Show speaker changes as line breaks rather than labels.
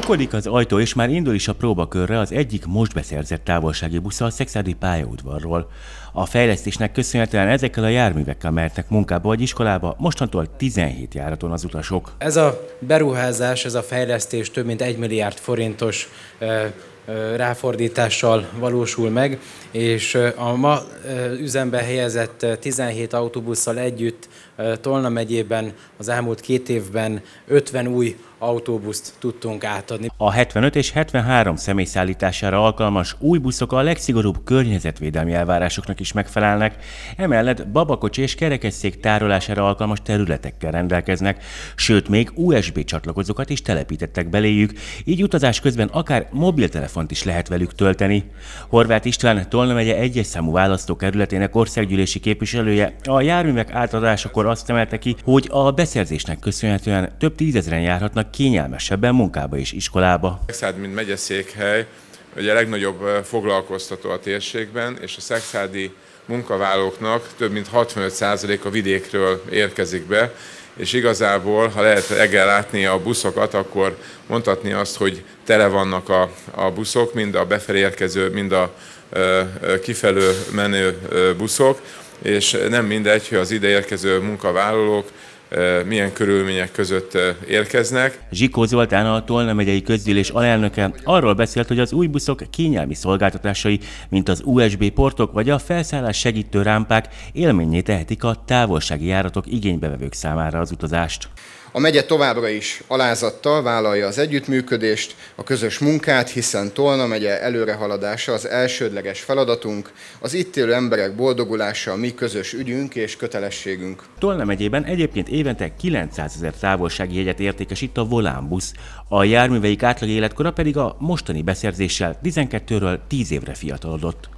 Csukodik az ajtó, és már indul is a próbakörre az egyik most beszerzett távolsági busza a Szexádi pályaudvarról. A fejlesztésnek köszönhetően ezekkel a járművekkel mehetnek munkába vagy iskolába, mostantól 17 járaton az utasok.
Ez a beruházás, ez a fejlesztés több mint 1 milliárd forintos ráfordítással valósul meg, és a ma üzembe helyezett 17 autóbusszal együtt Tolna megyében az elmúlt két évben 50 új autóbuszt tudtunk átadni.
A 75 és 73 személyszállítására alkalmas új buszok a legszigorúbb környezetvédelmi elvárásoknak is megfelelnek, emellett babakocsi és kerekesszék tárolására alkalmas területekkel rendelkeznek, sőt még USB csatlakozókat is telepítettek beléjük, így utazás közben akár mobiltelefont is lehet velük tölteni. Horváth István Tolna megye egyes számú választókerületének országgyűlési képviselője a járművek átadásakor azt emelte ki, hogy a beszerzésnek köszönhetően több tízezeren járhatnak kényelmesebben munkába és iskolába.
Szexád, mint megyeszékhely, ugye a legnagyobb foglalkoztató a térségben, és a szexádi munkavállalóknak több mint 65% a vidékről érkezik be, és igazából, ha lehet reggel látni a buszokat, akkor mondhatni azt, hogy tele vannak a, a buszok, mind a befelé érkező, mind a kifelő menő buszok, és nem mindegy, hogy az ide érkező munkavállalók milyen körülmények között érkeznek.
Zsikó Zoltán a Tolna megyei közgyűlés alelnöke arról beszélt, hogy az új buszok kényelmi szolgáltatásai, mint az USB portok vagy a felszállás segítő rámpák élményé tehetik a távolsági járatok igénybevevők számára az utazást.
A megye továbbra is alázattal vállalja az együttműködést, a közös munkát, hiszen Tolna megye előrehaladása az elsődleges feladatunk, az itt élő emberek boldogulása a mi közös ügyünk és kötelességünk.
Tolna megyében egyébként évente 900 ezer távolsági jegyet értékesít a Volán busz, a járműveik átlag életkora pedig a mostani beszerzéssel 12-ről 10 évre fiatalodott.